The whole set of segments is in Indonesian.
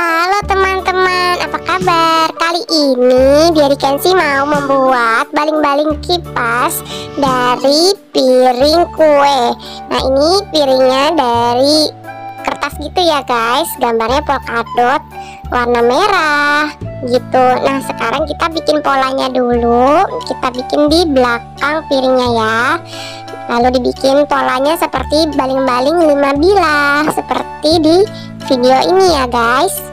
Halo teman-teman, apa kabar? Kali ini Biari Kensi mau membuat baling-baling kipas dari piring kue. Nah ini piringnya dari kertas gitu ya guys. Gambarnya polkadot warna merah gitu. Nah sekarang kita bikin polanya dulu. Kita bikin di belakang piringnya ya. Lalu dibikin polanya seperti baling-baling lima bilah Seperti di video ini ya guys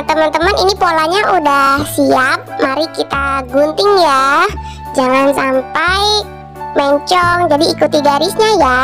Nah teman-teman ini polanya udah siap. Mari kita gunting ya. Jangan sampai mencong. Jadi ikuti garisnya ya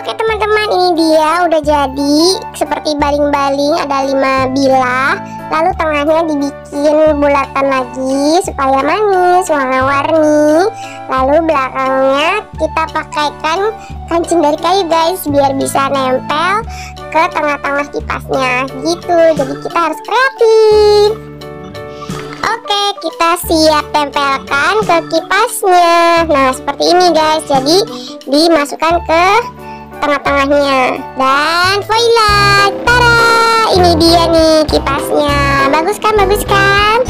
Oke teman-teman ini dia udah jadi. Seperti baling-baling ada lima bilah. Lalu tengahnya dibikin bulatan lagi supaya manis warna-warni. Lalu belakangnya kita pakaikan kancing dari kayu guys biar bisa nempel ke tengah-tengah kipasnya. Gitu Jadi kita harus kreatif. Oke kita siap tempelkan ke kipasnya. Nah seperti ini guys jadi dimasukkan ke tengah-tengahnya. Dan voila tara! Ini dia nih kipasnya. Bagus kan bagus kan